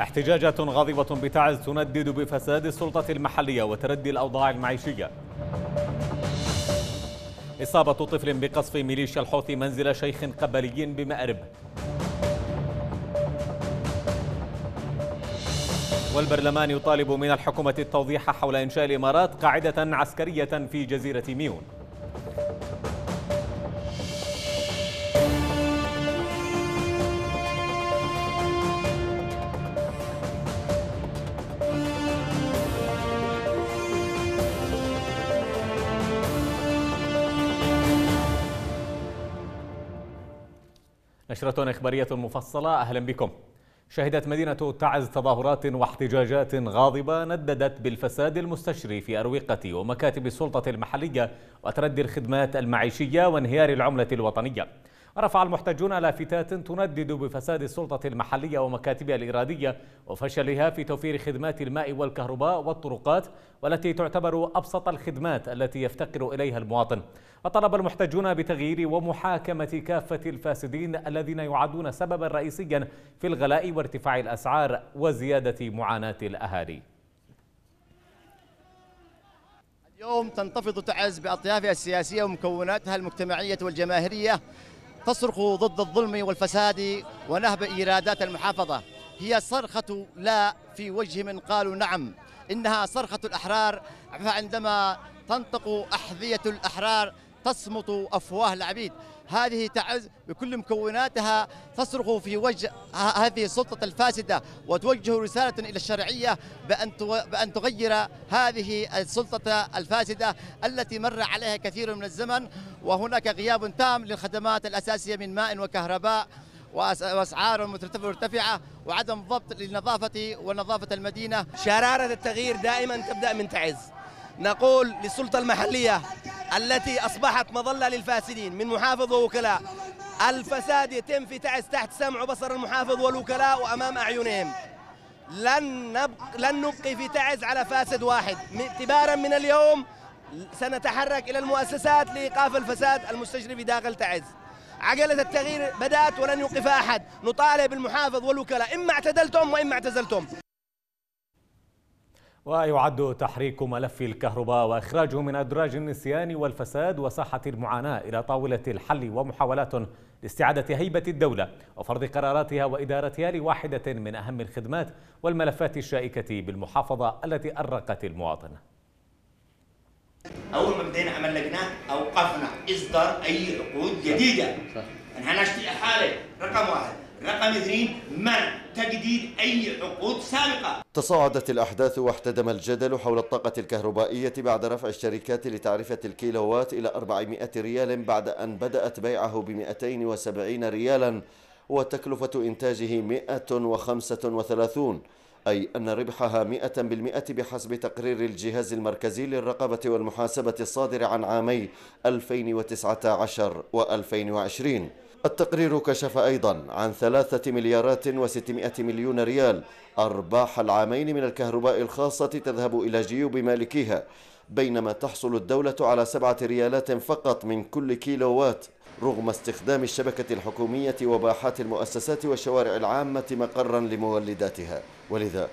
احتجاجات غاضبة بتعز تندد بفساد السلطة المحلية وتردي الأوضاع المعيشية. إصابة طفل بقصف ميليشيا الحوثي منزل شيخ قبلي بمأرب. والبرلمان يطالب من الحكومة التوضيح حول إنشاء الإمارات قاعدة عسكرية في جزيرة ميون. نشرة إخبارية مفصلة أهلا بكم. شهدت مدينة تعز تظاهرات واحتجاجات غاضبة نددت بالفساد المستشري في أروقة ومكاتب السلطة المحلية وتردي الخدمات المعيشية وانهيار العملة الوطنية. رفع المحتجون لافتات تندد بفساد السلطة المحلية ومكاتبها الإرادية وفشلها في توفير خدمات الماء والكهرباء والطرقات والتي تعتبر أبسط الخدمات التي يفتقر إليها المواطن. وطلب المحتجون بتغيير ومحاكمة كافة الفاسدين الذين يعدون سببا رئيسيا في الغلاء وارتفاع الأسعار وزيادة معاناة الأهالي. اليوم تنتفض تعز بأطيافها السياسية ومكوناتها المجتمعية والجماهيرية تصرخ ضد الظلم والفساد ونهب إيرادات المحافظة. هي صرخة لا في وجه من قالوا نعم. إنها صرخة الأحرار فعندما تنطق أحذية الأحرار تصمت أفواه العبيد. هذه تعز بكل مكوناتها تصرخ في وجه هذه السلطة الفاسدة وتوجه رسالة إلى الشرعية بأن بأن تغير هذه السلطة الفاسدة التي مر عليها كثير من الزمن. وهناك غياب تام للخدمات الأساسية من ماء وكهرباء وأسعار مرتفعة وعدم ضبط للنظافه ونظافة المدينة. شرارة التغيير دائما تبدأ من تعز. نقول للسلطة المحلية التي أصبحت مظلة للفاسدين من محافظ ووكلاء. الفساد يتم في تعز تحت سمع وبصر المحافظ والوكلاء وأمام أعينهم. لن نبق لن نبقي في تعز على فاسد واحد. اعتبارا من اليوم سنتحرك إلى المؤسسات لإيقاف الفساد المستجري في داخل تعز. عجلة التغيير بدأت ولن يوقفها أحد. نطالب المحافظ والوكلاء. إما اعتدلتم وإما اعتزلتم. ويعد تحريك ملف الكهرباء وإخراجه من أدراج النسيان والفساد وساحة المعاناة إلى طاولة الحل ومحاولات لاستعادة هيبة الدولة وفرض قراراتها وإدارتها لواحدة من أهم الخدمات والملفات الشائكة بالمحافظة التي أرقت المواطن. أول ما بدينا عمل لجنة أوقفنا إصدار أي عقود جديدة. نحن نشتي حالة رقم واحد. رقم اثنين منع تجديد أي عقود سابقة. تصاعدت الأحداث واحتدم الجدل حول الطاقة الكهربائية بعد رفع الشركات لتعرفة الكيلووات إلى 400 ريال بعد أن بدأت بيعه ب 270 ريالا وتكلفة إنتاجه 135 أي أن ربحها 100 بالمئة بحسب تقرير الجهاز المركزي للرقابة والمحاسبة الصادر عن عامي 2019 و2020 التقرير كشف أيضا عن ثلاثة مليارات وستمائة مليون ريال أرباح العامين من الكهرباء الخاصة تذهب إلى جيوب مالكيها بينما تحصل الدولة على سبعة ريالات فقط من كل كيلووات رغم استخدام الشبكة الحكومية وباحات المؤسسات والشوارع العامة مقرا لمولداتها. ولذا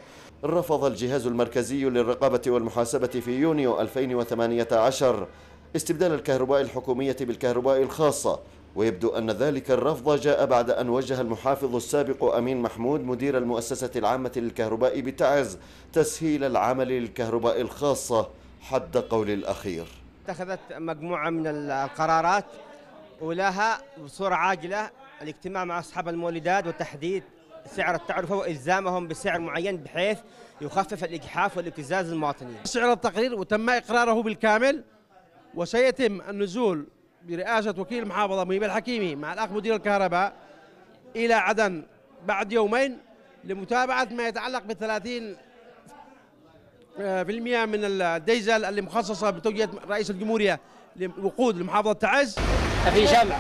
رفض الجهاز المركزي للرقابة والمحاسبة في يونيو 2018 استبدال الكهرباء الحكومية بالكهرباء الخاصة ويبدو أن ذلك الرفض جاء بعد أن وجه المحافظ السابق أمين محمود مدير المؤسسة العامة للكهرباء بتعز تسهيل العمل للكهرباء الخاصة. حد قول الأخير. اتخذت مجموعة من القرارات ولها بصورة عاجلة الاجتماع مع أصحاب المولدات وتحديد سعر التعرفة وإلزامهم بسعر معين بحيث يخفف الإجحاف والابتزاز المواطنين. سعر التقرير وتم إقراره بالكامل وسيتم النزول برئاسة وكيل المحافظة مهيب الحكيمي مع الأخ مدير الكهرباء إلى عدن بعد يومين لمتابعة ما يتعلق ب 30 آه، في المياه من الديزل اللي مخصصة بتوجية رئيس الجمهورية لوقود لمحافظة تعز في شمع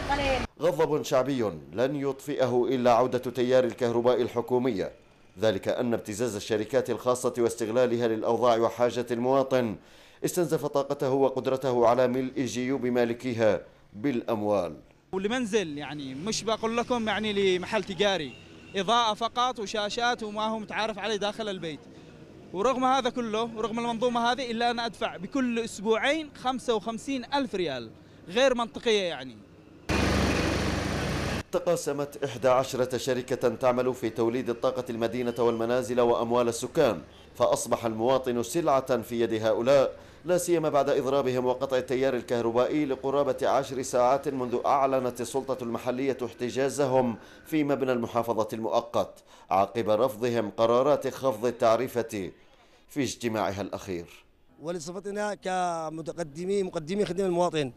غضب شعبي لن يطفئه إلا عودة تيار الكهرباء الحكومية. ذلك أن ابتزاز الشركات الخاصة واستغلالها للأوضاع وحاجة المواطن استنزف طاقته وقدرته على ملء جيوب مالكيها بالأموال. ولمنزل يعني مش بقول لكم يعني لمحل تجاري. إضاءة فقط وشاشات وما هو متعارف عليه داخل البيت. ورغم هذا كله ورغم المنظومة هذه إلا أنا أدفع بكل أسبوعين 55 ألف ريال. غير منطقية يعني. تقاسمت 11 شركة تعمل في توليد الطاقة المدينة والمنازل وأموال السكان فأصبح المواطن سلعة في يد هؤلاء لا سيما بعد إضرابهم وقطع التيار الكهربائي لقرابة عشر ساعات منذ أعلنت السلطة المحلية احتجازهم في مبنى المحافظة المؤقت عقب رفضهم قرارات خفض التعرفة في اجتماعها الأخير. ولصفتنا كمتقدمي مقدمي خدمة المواطن.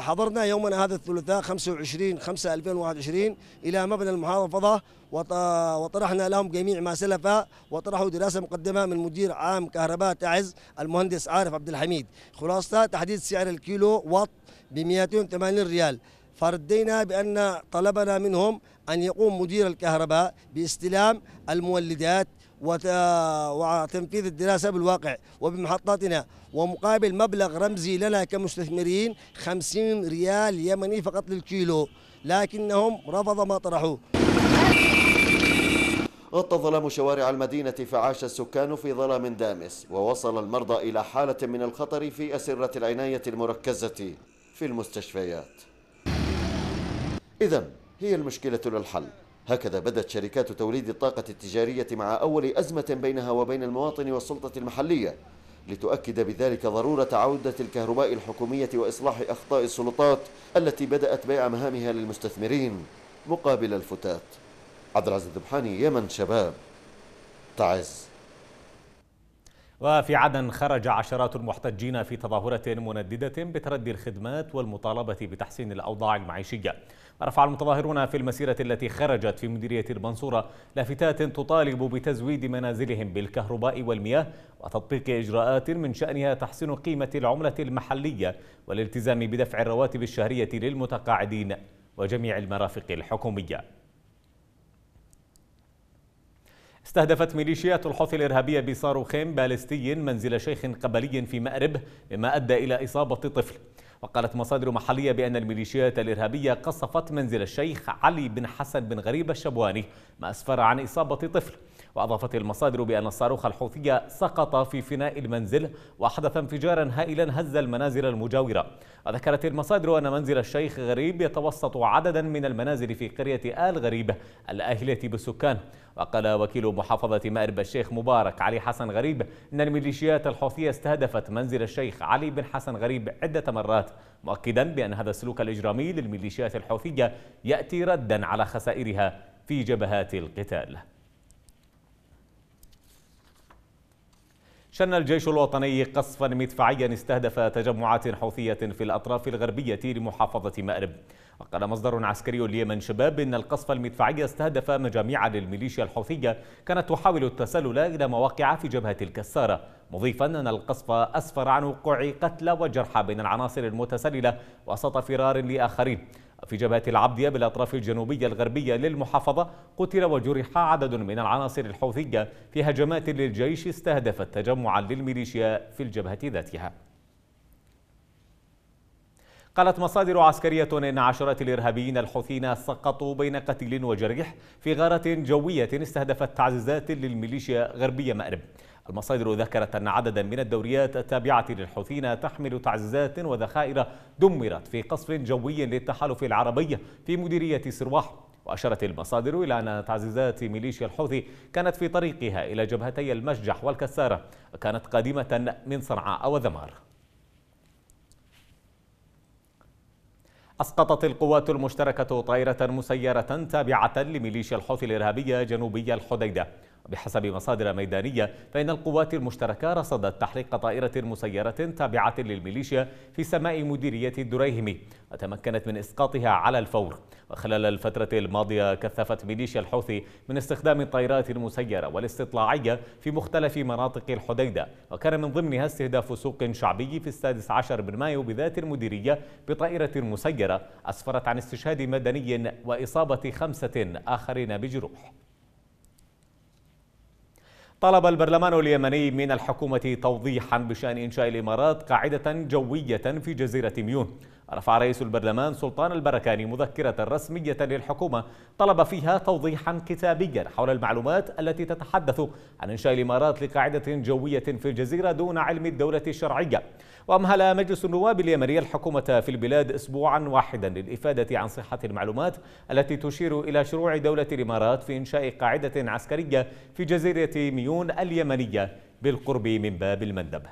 حضرنا يومنا هذا الثلاثاء 25 5 2021 إلى مبنى المحافظة وطرحنا لهم جميع ما سلف وطرحوا دراسة مقدمة من مدير عام كهرباء تعز المهندس عارف عبد الحميد. خلاصة تحديد سعر الكيلو واط ب 280 ريال. فردينا بأن طلبنا منهم أن يقوم مدير الكهرباء باستلام المولدات وتنفيذ الدراسة بالواقع وبمحطاتنا. ومقابل مبلغ رمزي لنا كمستثمرين 50 ريال يمني فقط للكيلو لكنهم رفض ما طرحوه الظلام شوارع المدينة فعاش السكان في ظلام دامس ووصل المرضى إلى حالة من الخطر في أسرة العناية المركزة في المستشفيات. إذا هي المشكلة للحل. هكذا بدت شركات توليد الطاقة التجارية مع أول أزمة بينها وبين المواطن والسلطة المحلية لتؤكد بذلك ضرورة عودة الكهرباء الحكومية وإصلاح أخطاء السلطات التي بدأت بيع مهامها للمستثمرين مقابل الفتات. عبد العزيز الذبحاني يمن شباب تعز. وفي عدن خرج عشرات المحتجين في تظاهرة منددة بتردي الخدمات والمطالبة بتحسين الأوضاع المعيشية. رفع المتظاهرون في المسيرة التي خرجت في مديرية المنصورة لافتات تطالب بتزويد منازلهم بالكهرباء والمياه وتطبيق إجراءات من شأنها تحسين قيمة العملة المحلية والالتزام بدفع الرواتب الشهرية للمتقاعدين وجميع المرافق الحكومية. استهدفت ميليشيات الحوثي الإرهابية بصاروخ باليستي منزل شيخ قبلي في مأرب مما أدى إلى إصابة طفل. وقالت مصادر محلية بأن الميليشيات الإرهابية قصفت منزل الشيخ علي بن حسن بن غريب الشبواني ما أسفر عن إصابة طفل. وأضافت المصادر بأن الصاروخ الحوثي سقط في فناء المنزل وأحدث انفجارا هائلا هز المنازل المجاورة. وذكرت المصادر أن منزل الشيخ غريب يتوسط عددا من المنازل في قرية آل غريب الآهلة بالسكان. وقال وكيل محافظة مأرب الشيخ مبارك علي حسن غريب أن الميليشيات الحوثية استهدفت منزل الشيخ علي بن حسن غريب عدة مرات مؤكدا بأن هذا السلوك الإجرامي للميليشيات الحوثية يأتي ردا على خسائرها في جبهات القتال. شن الجيش الوطني قصفا مدفعيا استهدف تجمعات حوثية في الأطراف الغربية لمحافظة مأرب. وقال مصدر عسكري اليمن شباب إن القصف المدفعي استهدف مجاميع للميليشيا الحوثية كانت تحاول التسلل إلى مواقع في جبهة الكسارة. مضيفا أن القصف أسفر عن وقوع قتلى وجرحى بين العناصر المتسللة وسط فرار لآخرين. في جبهة العبدية بالأطراف الجنوبية الغربية للمحافظة قتل وجرح عدد من العناصر الحوثية في هجمات للجيش استهدفت تجمعا للميليشيا في الجبهة ذاتها. قالت مصادر عسكرية إن عشرات الإرهابيين الحوثيين سقطوا بين قتيل وجريح في غارة جوية استهدفت تعزيزات للميليشيا غربية مأرب. المصادر ذكرت أن عددا من الدوريات التابعة للحوثيين تحمل تعزيزات وذخائر دمرت في قصف جوي للتحالف العربي في مديرية سرواح. وأشارت المصادر إلى أن تعزيزات ميليشيا الحوثي كانت في طريقها إلى جبهتي المشجح والكسارة وكانت قادمة من صنعاء وذمار. أسقطت القوات المشتركة طائرة مسيرة تابعة لميليشيا الحوثي الإرهابية جنوبي الحديدة. بحسب مصادر ميدانية فإن القوات المشتركة رصدت تحريق طائرة مسيرة تابعة للميليشيا في سماء مديرية الدريهمي وتمكنت من إسقاطها على الفور. وخلال الفترة الماضية كثفت ميليشيا الحوثي من استخدام الطائرات المسيرة والاستطلاعية في مختلف مناطق الحديدة وكان من ضمنها استهداف سوق شعبي في السادس عشر من مايو بذات المديرية بطائرة مسيرة أسفرت عن استشهاد مدني وإصابة خمسة آخرين بجروح. طلب البرلمان اليمني من الحكومة توضيحا بشأن إنشاء الإمارات قاعدة جوية في جزيرة ميون. رفع رئيس البرلمان سلطان البركاني مذكرة رسمية للحكومة طلب فيها توضيحا كتابيا حول المعلومات التي تتحدث عن إنشاء الإمارات لقاعدة جوية في الجزيرة دون علم الدولة الشرعية. وأمهل مجلس النواب اليمني الحكومة في البلاد أسبوعا واحدا للإفادة عن صحة المعلومات التي تشير إلى شروع دولة الإمارات في إنشاء قاعدة عسكرية في جزيرة ميون اليمنية بالقرب من باب المندب.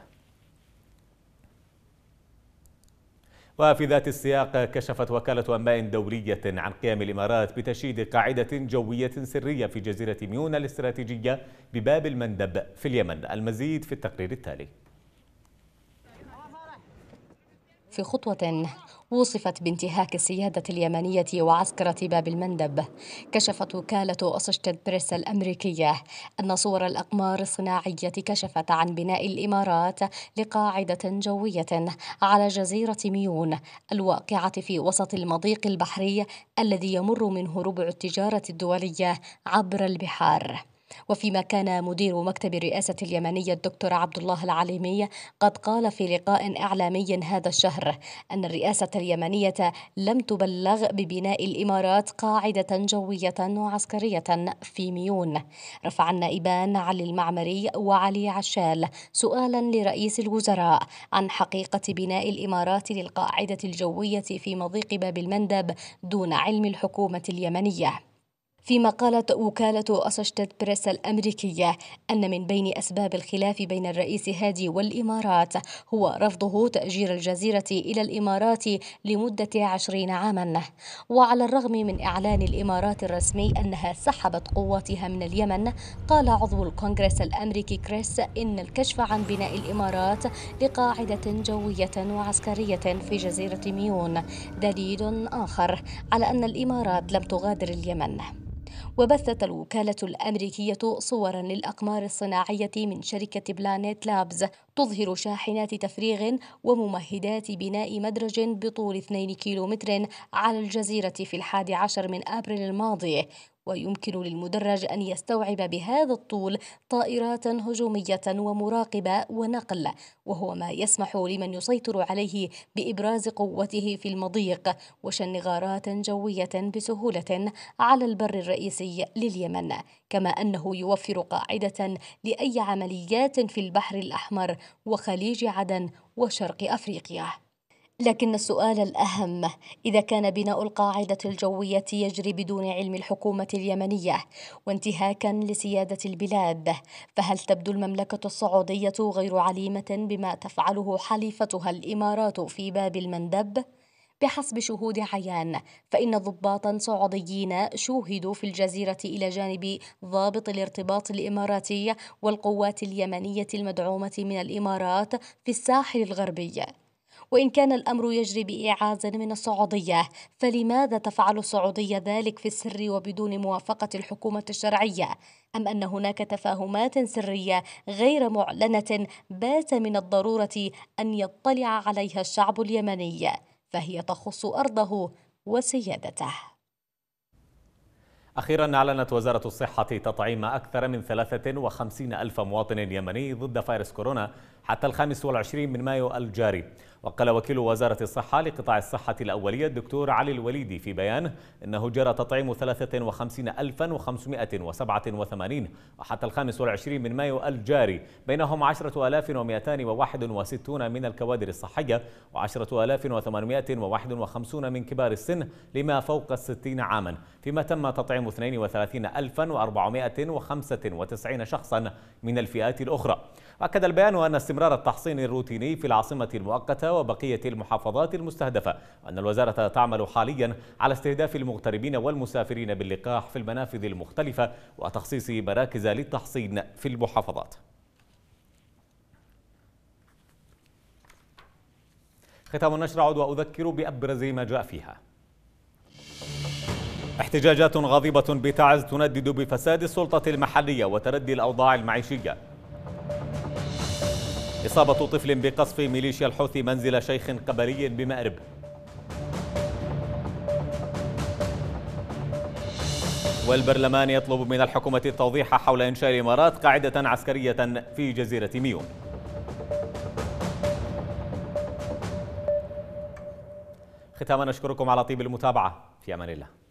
وفي ذات السياق كشفت وكالة أنباء دولية عن قيام الإمارات بتشييد قاعدة جوية سرية في جزيرة ميون الاستراتيجية بباب المندب في اليمن. المزيد في التقرير التالي. في خطوة وصفت بانتهاك السيادة اليمنية وعسكرة باب المندب. كشفت وكالة أسوشيتد بريس الأمريكية أن صور الأقمار الصناعية كشفت عن بناء الإمارات لقاعدة جوية على جزيرة ميون الواقعة في وسط المضيق البحري الذي يمر منه ربع التجارة الدولية عبر البحار. وفيما كان مدير مكتب الرئاسة اليمنية الدكتور عبد الله العليمي قد قال في لقاء إعلامي هذا الشهر أن الرئاسة اليمنية لم تبلغ ببناء الإمارات قاعدة جوية وعسكرية في ميون. رفع النائبان علي المعمري وعلي عشال سؤالا لرئيس الوزراء عن حقيقة بناء الإمارات للقاعدة الجوية في مضيق باب المندب دون علم الحكومة اليمنية. فيما قالت وكالة أسوشيتد بريس الأمريكية أن من بين أسباب الخلاف بين الرئيس هادي والإمارات هو رفضه تأجير الجزيرة إلى الإمارات لمدة عشرين عاما. وعلى الرغم من إعلان الإمارات الرسمي أنها سحبت قواتها من اليمن قال عضو الكونغرس الأمريكي كريس إن الكشف عن بناء الإمارات لقاعدة جوية وعسكرية في جزيرة ميون. دليل آخر على أن الإمارات لم تغادر اليمن. وبثت الوكالة الأمريكية صورا للأقمار الصناعية من شركة بلانيت لابز تظهر شاحنات تفريغ وممهدات بناء مدرج بطول 2 كيلومتر على الجزيرة في الحادي عشر من أبريل الماضي. ويمكن للمدرج أن يستوعب بهذا الطول طائرات هجومية ومراقبة ونقل وهو ما يسمح لمن يسيطر عليه بإبراز قوته في المضيق وشن غارات جوية بسهولة على البر الرئيسي لليمن كما أنه يوفر قاعدة لأي عمليات في البحر الأحمر وخليج عدن وشرق أفريقيا. لكن السؤال الأهم إذا كان بناء القاعدة الجوية يجري بدون علم الحكومة اليمنية وانتهاكا لسيادة البلاد فهل تبدو المملكة السعودية غير عليمة بما تفعله حليفتها الإمارات في باب المندب؟ بحسب شهود عيان فإن ضباطا سعوديين شوهدوا في الجزيرة إلى جانب ضابط الارتباط الإماراتي والقوات اليمنية المدعومة من الإمارات في الساحل الغربي وإن كان الأمر يجري بإعاز من السعودية فلماذا تفعل السعودية ذلك في السر وبدون موافقة الحكومة الشرعية؟ أم أن هناك تفاهمات سرية غير معلنة بات من الضرورة أن يطلع عليها الشعب اليمني فهي تخص أرضه وسيادته. أخيرا أعلنت وزارة الصحة تطعيم أكثر من 53 ألف مواطن يمني ضد فيروس كورونا حتى الخامس والعشرين من مايو الجاري. وقال وكيل وزارة الصحة لقطاع الصحة الأولية الدكتور علي الوليدي في بيان إنه جرى تطعيم 53587 وحتى الخامس والعشرين من مايو الجاري بينهم 10261 من الكوادر الصحية و10851 من كبار السن لما فوق الستين عاما. فيما تم تطعيم 32495 شخصا من الفئات الأخرى. أكد البيان أن استمرار التحصين الروتيني في العاصمة المؤقتة وبقية المحافظات المستهدفة وأن الوزارة تعمل حاليا على استهداف المغتربين والمسافرين باللقاح في المنافذ المختلفة وتخصيص مراكز للتحصين في المحافظات. ختام النشر أعود وأذكر بأبرز ما جاء فيها. احتجاجات غاضبة بتعز تندد بفساد السلطة المحلية وتردي الأوضاع المعيشية. إصابة طفل بقصف ميليشيا الحوثي منزل شيخ قبلي بمأرب. والبرلمان يطلب من الحكومة التوضيح حول إنشاء الإمارات قاعدة عسكرية في جزيرة ميون. ختاما نشكركم على طيب المتابعة. في أمان الله.